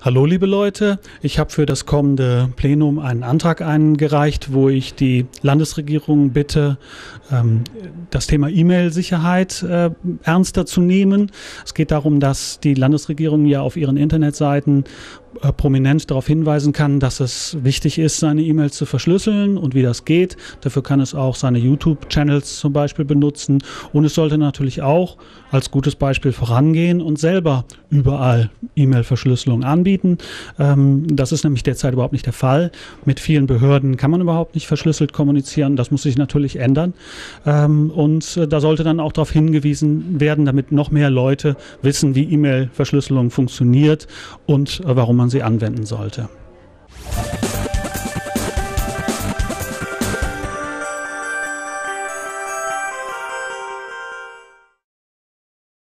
Hallo liebe Leute, ich habe für das kommende Plenum einen Antrag eingereicht, wo ich die Landesregierung bitte, ähm, das Thema E-Mail-Sicherheit äh, ernster zu nehmen. Es geht darum, dass die Landesregierung ja auf ihren Internetseiten äh, prominent darauf hinweisen kann, dass es wichtig ist, seine E-Mails zu verschlüsseln und wie das geht. Dafür kann es auch seine YouTube-Channels zum Beispiel benutzen. Und es sollte natürlich auch als gutes Beispiel vorangehen und selber überall E-Mail-Verschlüsselung anbieten. Ähm, das ist nämlich derzeit überhaupt nicht der Fall. Mit vielen Behörden kann man überhaupt nicht verschlüsselt kommunizieren. Das muss sich natürlich ändern. Ähm, und äh, da sollte dann auch darauf hingewiesen werden, damit noch mehr Leute wissen, wie E-Mail-Verschlüsselung funktioniert und äh, warum man sie anwenden sollte.